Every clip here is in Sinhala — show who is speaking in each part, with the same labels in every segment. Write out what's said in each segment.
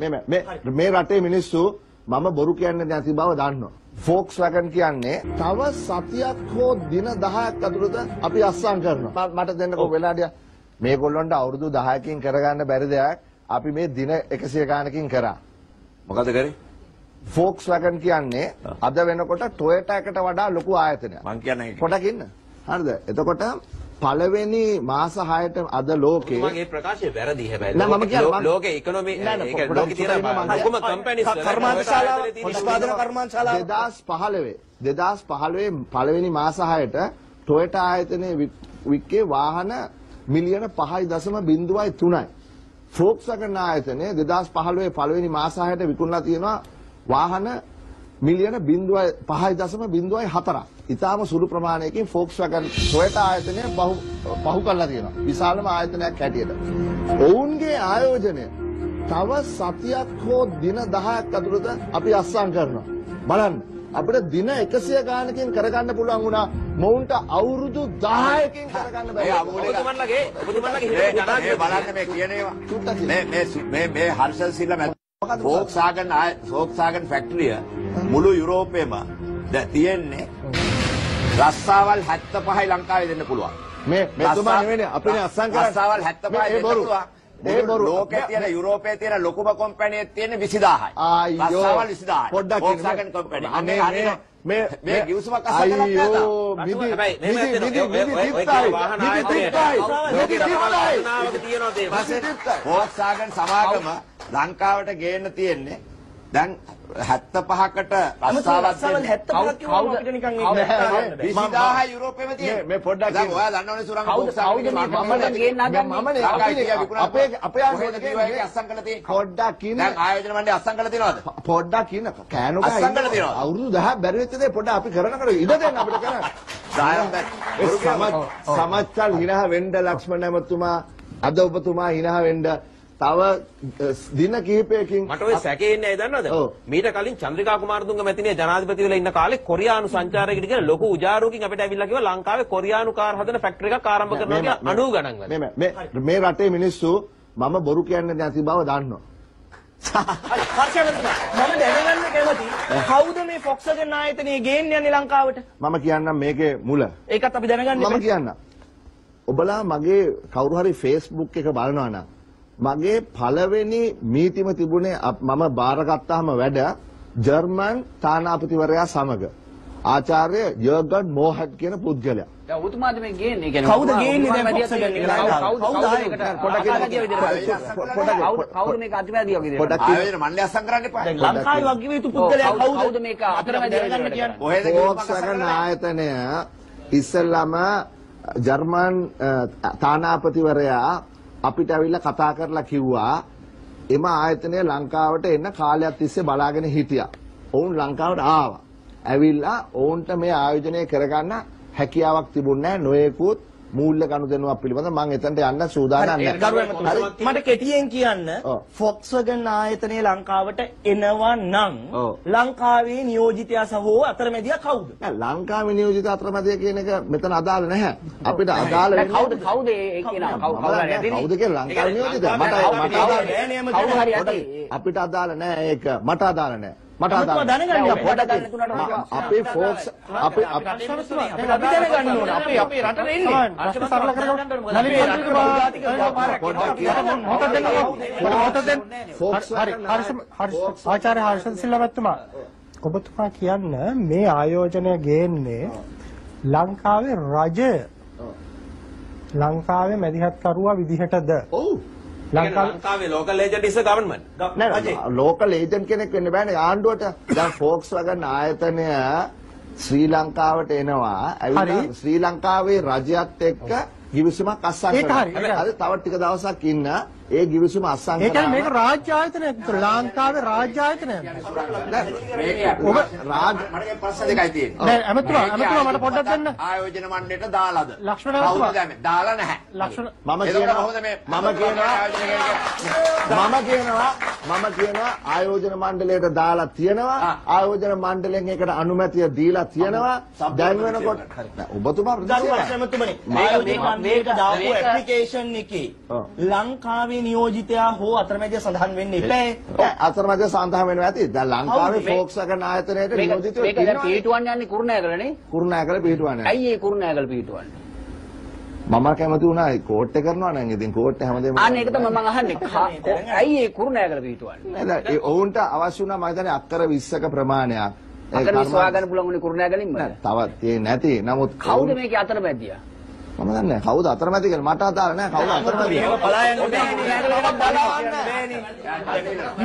Speaker 1: මේ මේ මේ රටේ මිනිස්සු මම බොරු කියන්නේ නැති බව දන්නවා. ෆෝක්ස් වැගන් කියන්නේ තව සතියක් හෝ දින 10ක් ඇතුළත අපි අස්සම් කරනවා. මට දෙන්නකෝ වෙලාඩිය. මේගොල්ලන්ට අවුරුදු 10කින් කරගන්න බැරි දෙයක් අපි මේ දින 100 ගානකින් කරා.
Speaker 2: මොකද කරේ?
Speaker 1: ෆෝක්ස් වැගන් කියන්නේ අද වෙනකොට ටොයටා එකට වඩා ලොකු ආයතනයක්.
Speaker 2: මං කියන්නේ ඒක.
Speaker 1: පොඩක් ඉන්න. හරිද? එතකොට පළවෙනි මාස 6ට අද ලෝකේ
Speaker 2: මගේ ප්‍රකාශය වැරදි හැබැයි. ලෝකේ ඉකොනොමි ඒක ලෝකේ තියෙන ලොකුම කම්පැනිස්
Speaker 3: කර්මාන්තශාලාව, නිෂ්පාදන කර්මාන්තශාලාව.
Speaker 1: 2015 2015 පළවෙනි මාස 6ට ටොයටා ආයතනයේ වික්- වික්කේ වාහන මිලියන 5.03යි. ෆෝක්ස්වැගන් ආයතනය 2015 පළවෙනි මාස 6ට විකුණලා තියෙනවා වාහන මිලියන 5.04ක්. ඊටාම සුළු ප්‍රමාණයකින් ෆෝක්ස්වැගන් ටොයටා ආයතනය පහු පහු කරලා තියෙනවා. විශාලම ආයතනයක් හැටියට. ඔවුන්ගේ ආයෝජනය තව සතියක් හෝ දින 10ක් ඇතුළත අපි අස්සම් කරනවා. බලන්න අපිට දින 100 ගානකින් කරගන්න පුළුවන් වුණා මොවුන්ට අවුරුදු 10කින් කරගන්න බැහැ.
Speaker 2: ඔබතුමන්ලගේ ඔබතුමන්ලගේ හිතේ ජනාධිපති
Speaker 4: බලන්න මේ කියන ඒවා. මේ මේ මේ හර්ෂල් සිල්ල ෆෝක්ස්වාගන් ආය ෆෝක්ස්වාගන් ෆැක්ටරිය මුළු යුරෝපෙම දැන් තියෙන්නේ රස්සාවල් 75යි ලංකාවේ දෙන්න පුළුවන්.
Speaker 1: මේ මෙතුමා නෙවෙයි අපිනේ අස්සම් කරන්නේ.
Speaker 4: රස්සාවල්
Speaker 1: මේ
Speaker 4: 75යි
Speaker 1: ඒ
Speaker 4: දෙන්න. පුළුවන්.
Speaker 1: ඒ බොරු.
Speaker 4: ලෝකේ තියෙන යුරෝපයේ තියෙන ලොකුම කම්පැනි එක තියෙන්නේ 20000යි.
Speaker 1: ආයියෝ.
Speaker 4: රස්සාවල් 20000යි.
Speaker 1: පොඩ්ඩක් ඉන්න.
Speaker 4: කම්පැනි.
Speaker 1: අනේ
Speaker 4: අනේ
Speaker 1: මේ මේ
Speaker 4: මේ ගිවිසුමක් නැහැ තාම.
Speaker 1: අයියෝ මිදි මිදි මිදි මිදි.
Speaker 2: වාහන
Speaker 1: මිදි. තිත්තයි. මිදි.
Speaker 2: වාහනාවක තියෙනවා
Speaker 1: තිත්තයි.
Speaker 4: ෆෝක්ස්වාගන් සමාගම ලංකාවට ගේන්න තියෙන්නේ දැන් 75කට රස්සාවක්
Speaker 3: රස්සාවල් 75ක් කිව්වම අපිට නිකන් ඒක නැත්නම්
Speaker 1: කවුද?
Speaker 4: 20000 යුරෝපෙම තියෙන්නේ.
Speaker 1: මේ- පොඩ්ඩක්
Speaker 4: දැන්. ඔයා දන්නවනේ සුරංග
Speaker 3: කවුද-
Speaker 4: ෆෝක්ස්වාගන්
Speaker 3: කවුද මේ
Speaker 4: මම
Speaker 3: මම ගේන්න හදන්නේ?
Speaker 1: මමනේ අපේ. අපේ ආයතනයේ
Speaker 4: අස්සම් කරලා තියෙන්නේ?
Speaker 1: පොඩ්ඩක් ඉන්න.
Speaker 4: දැන් ආයෝජන මණ්ඩලය අස්සම් කරලා තියෙනවද?
Speaker 1: පොඩ්ඩක් ඉන්න කෑනු
Speaker 4: අස්සම්. කරලා තියෙනවද?
Speaker 1: අවුරුදු 10 බැරි වෙච්ච දේ පොඩ්ඩක් අපි කරන කර ඉඩ දෙන්න අපිට කරන්න.
Speaker 4: දායම්
Speaker 1: සමත් සමත්චල් හිනහ වෙන්න ලක්ෂ්මණ ඇමතුමා අද ඔබතුමා හිනහ වෙන්න තව දින කිහිපයකින්
Speaker 2: මට ඔය සැකේ ඉන්නේ ඇයි දන්නවද? මීට කලින් චන්ද්‍රිකා කුමාරතුංග මැතිණිය ජනාධිපති වෙලා ඉන්න කාලේ කොරියානු සංචාරකයෙක් කියන ලොකු උජාරුවකින් අපිට ඇවිල්ලා කිව්වා ලංකාවේ කොරියානු කාර් හදන ෆැක්ටරි එකක් ආරම්භ කරනවා කියලා 90 ගණන් වල.
Speaker 1: මේ මේ මේ රටේ මිනිස්සු මම බොරු කියන්නේ නැති බව දන්නවා.
Speaker 3: හර්ෂවර්ධන මම දැනගන්න කැමති කවුද මේ ෆොක්ස්වැගන් ආයතනයේ ගේන්න යන්නේ ලංකාවට?
Speaker 1: මම කියන්නම් මේකේ මුල.
Speaker 3: ඒකත් අපි දැනගන්න
Speaker 1: මම. කියන්නම්. ඔබලා මගේ කවුරු හරි Facebook එක බලනවා නම් මගේ පළවෙනි මීටිම තිබුණේ මම බාරගත්තාම වැඩ ජර්මන් තානාපතිවරයා සමග ආචාර්ය යර්ගන් මෝහට් කියන පුද්ගලයා.
Speaker 5: දැන් ඔබතුමාද මේ ගේන්නේ? කියන්නේ
Speaker 3: කවුද ගේන්නේ දැන්
Speaker 5: ඔබතුමා
Speaker 3: ෆොක්ස්වැගන් එක
Speaker 5: කවුද-? කවුද- මේක විදිහට
Speaker 1: පොඩ්ඩක්
Speaker 5: බලන්න?
Speaker 4: ආයෝජන මණ්ඩලය අස්සම් කරන්න එපා.
Speaker 3: දැන් ලංකාවේ වගේ යුතු පුද්ගලයා
Speaker 5: කවුද- මේක අතරමැද
Speaker 3: දැනගන්න
Speaker 5: වැඩ
Speaker 3: කියන්නේ.
Speaker 4: කොහෙද ගිහින්
Speaker 1: ෆෝක්ස්වැගන් ආයතනය ඉස්සෙල්ලාම ජර්මන් තානාපතිවරයා අපිට ඇවිල්ලා කතා කරලා කිව්වා එම ආයතනය ලංකාවට එන්න කාලයක් තිස්සේ බලාගෙන හිටියා. ඔවුන් ලංකාවට ආවා. ඇවිල්ලා ඔවුන්ට මේ ආයෝජනය කරගන්න හැකියාවක් තිබුණේ නැහැ. නොයෙකුත් මූල්‍ය ගනුදෙනුවක් පිළිබඳව මම එතනට යන්න සූදානම් නැහැ.
Speaker 3: මට කෙටියෙන් කියන්න. ෆොක්ස්වැගන් ආයතනයේ ලංකාවට එනවා නම්. ලංකාවේ නියෝජිතයා සහෝ අතරමැදියා කවුද?
Speaker 1: නෑ, ලංකාවේ නියෝජිත අතරමැදිය කියන එක මෙතන අදාළ නැහැ. අපිට අදාළ
Speaker 5: දැන් කවුද
Speaker 1: වෙන්නේ
Speaker 5: කවුද ඒ කෙනා? කවුද කවුද
Speaker 1: කියලා ලංකාවේ නියෝජිත මට මට අදාළ
Speaker 3: නෑ නේම
Speaker 5: කවුරු හරි.
Speaker 1: අපිට අදාළ නෑ ඒක මට අදාළ නෑ මට අදාළ. අපේ ෆෝක්ස් අපේ අපේ
Speaker 3: දැනගන්න ඕනේ. අපේ අපේ රටට එන්නේ.
Speaker 5: ප්‍රශ්න සරල කරගන්න
Speaker 3: රටේ
Speaker 6: හරි හර්ෂ හර්ෂ ආචාර්ය හර්ෂ සිල්ලවත්තුමා ඔබතුමා කියන්න මේ ආයෝජනය ගේන්නේ ලංකාවේ රජය ලංකාවේ මැදිහත්කරුවා විදිහටද?
Speaker 1: ඔව්
Speaker 2: ලංකාවේ agent is a government.
Speaker 1: නෑ ලෝකල් ඒජන්ට් කෙනෙක් වෙන්න බෑනේ. ආණ්ඩුවට දැන් ෆෝක්ස් වගන් ආයතනය ශ්‍රී ලංකාවට එනවා. ඇවිල්ලා. ශ්‍රී ලංකාවේ රජයත් එක්ක ගිවිසුමක්
Speaker 6: හරි, ඒක
Speaker 1: හරි. තව ටික දවසක් ඉන්න ඒ ගිවිසුම අස්සම්
Speaker 6: ඒ කියන්නේ මේක රාජ්‍ය ආයතනයක් විතර ලංකාවේ රාජ්‍ය ආයතනයක්
Speaker 4: මේක
Speaker 1: ඔබ රාජ
Speaker 4: මට ප්‍රශ්න දෙකයි තියෙන්නේ.
Speaker 6: නෑ ඇමතුමා ඇමතුමා මට පොඩ්ඩක් දෙන්න
Speaker 4: ආයෝජන මණ්ඩලයට දාලාද?
Speaker 6: ලක්ෂ්මණ.
Speaker 4: දැම්මේ? දාලා නැහැ.
Speaker 6: ලක්ෂණ
Speaker 1: මම කියනවා මම කියනවා? මම කියනවා මම කියනවා ආයෝජන මණ්ඩලයට දාලා තියෙනවා. ආයෝජන මණ්ඩලයෙන් ඒකට අනුමැතිය දීලා තියෙනවා දැන් වෙනකොට ඔබතුමා ප්‍රතික්ෂේපයි.
Speaker 3: වර්ෂමතුමනි
Speaker 5: මේක-
Speaker 3: දාපු ඇප්ලිකේෂන් එකේ. ලංකාවේ ආයතනයේ නියෝජිතයා හෝ අතරමැදියා සඳහන් වෙන්න එපා.
Speaker 1: අතරමැද සාන්තහ වෙනවා ඇති. දැන් ලංකාවේ
Speaker 3: හවුද මේ-
Speaker 1: ෆෝක්ස්වැගන් ආයතනයේට
Speaker 5: මේක දැන්. පිටුවන්න යන්නේ කුරුණෑගලනේ.
Speaker 1: කුරුණෑගල පිටුවන්නේ.
Speaker 5: ඇයි ඒ කුරුණෑගල පිටුවන්නේ?
Speaker 1: මම කැමති වුණා ඒ කෝට් එක කරනවා නම් ඉතින් කෝට් හැමදේම
Speaker 5: අන්න ඒක තමයි මම අහන්නේ. ඇයි ඒ කුරුණෑගල පිටුවන්නේ?
Speaker 1: නේද? ඒ ඔවුන්ට අවශ්‍ය වුණා මම හිතන්නේ අක්කර 20ක ප්‍රමාණයක්. කර්ම-
Speaker 5: විශ්වා ගන්න පුළුවන් උනේ කුරුණෑගලින්ම.
Speaker 1: තවත් ඒ නැති. නමුත්
Speaker 5: කවුද මේකේ අතරමැදියා?
Speaker 1: මම දන්නේ නැහැ. කවුද අතරමැදි කියලා මට අදාළ නැහැ. කවුද අතරමැදි?
Speaker 3: මේක බලා යන්න.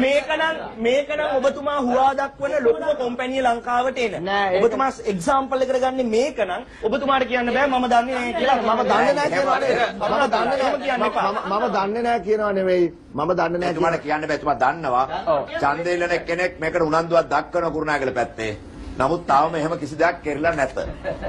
Speaker 3: මේකනම් මේකනම් ඔබතුමා හුවා දක්වන ලොකුම කම්පැනි ලංකාවට එන.
Speaker 1: ඒක-
Speaker 3: ඔබතුමා එක්සාම්පල් එකට ගන්නේ මේකනම් ඔබතුමාට කියන්න බෑ මම දන්නේ නැහැ කියලා.
Speaker 1: මම දන්නේ නැහැ කියනවා නේද? මම දන්නේ
Speaker 3: එහෙම කියන්න
Speaker 1: නැහැ.
Speaker 3: එපා.
Speaker 1: මම- දන්නේ නැහැ කියනවා නෙවෙයි. මම දන්නේ නැහැ.
Speaker 4: කියන්න බෑ එතුමා දන්නවා ඡන්දෙල්ලන කෙනෙක් මේකට උනන්දුවක් දක්වන කුරුණෑගල පැත්තේ. නමුත් තාම එහෙම කිසි දෙයක් කෙරලා නැත.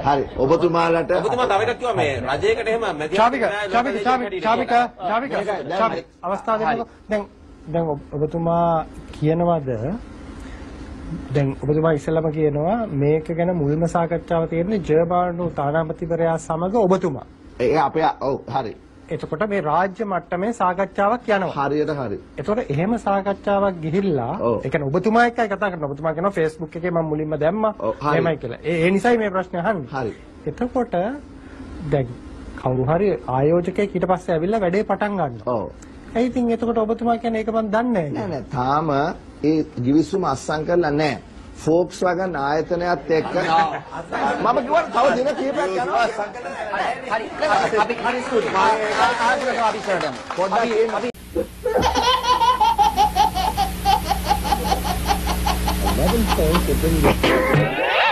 Speaker 1: හරි. ඔබතුමාලට
Speaker 2: ඔබතුමා තව එකක් කිව්වා මේ රජයකට එහෙම මැදිහත්
Speaker 6: චාවික
Speaker 2: හැටියට
Speaker 6: චාවික
Speaker 1: මේකයි,
Speaker 6: චාවික අවස්ථාව දෙන්නකො දැන් දැන් ඔබ- ඔබතුමා කියනවාද දැන් ඔබතුමා ඉස්සෙල්ලාම කියනවා මේක ගැන මුල්ම සාකච්ඡාව තියෙන්නේ ජර්බානු තානාපතිවරයා සමග ඔබතුමා.
Speaker 1: ඒ අපේ ඔව් හරි.
Speaker 6: එතකොට මේ රාජ්‍ය මට්ටමේ සාකච්ඡාවක් යනවා.
Speaker 1: හරියට හරි.
Speaker 6: එතකොට එහෙම සාකච්ඡාවක් ගිහිල්ලා. ඒ කියන්නේ ඔබතුමා එක්කයි කතා කරන්නේ. ඔබතුමා කියනවා Facebook එකේ මම මුලින්ම දැම්මා. එහෙමයි කියලා. ඒ ඒ නිසයි මේ ප්‍රශ්නේ අහන්නේ.
Speaker 1: හරි.
Speaker 6: එතකොට දැන් කවුරු හරි ආයෝජකයෙක් ඊට පස්සේ ඇවිල්ලා වැඩේ පටන් ගන්නවා.
Speaker 1: ඔව්.
Speaker 6: ඒ ඉතින් එතකොට ඔබතුමා කියන්නේ ඒක මම දන්නේ
Speaker 1: නෑ
Speaker 6: නැහැ.
Speaker 1: නෑ තාම ඒ givisum අස්සම් කරලා නෑ. Volkswagen ආයතනයත් එක්ක මම කිව්වා තව දින කිහිපයක් යනවා.
Speaker 5: හරි. අපි හරි ස්තුතියි. ආයෙත් අපි ඉස්සරහට යමු.
Speaker 1: පොඩ්ඩක්
Speaker 5: අපි
Speaker 1: අපි